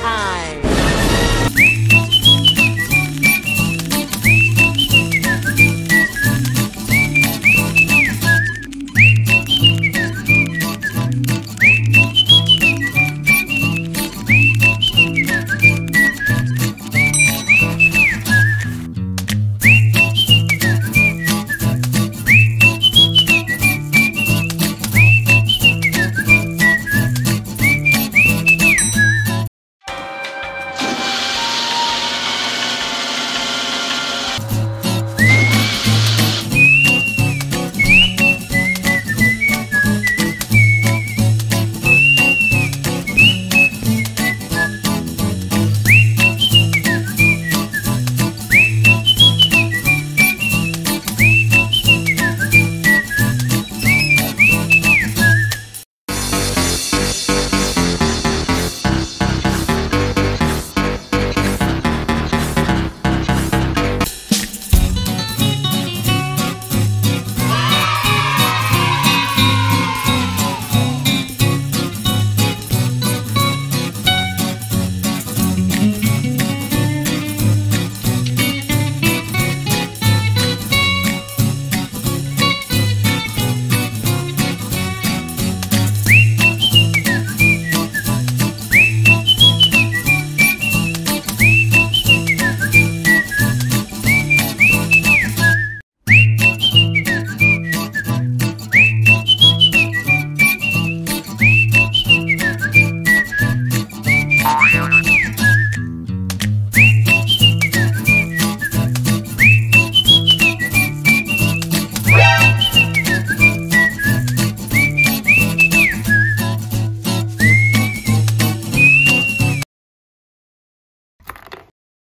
time.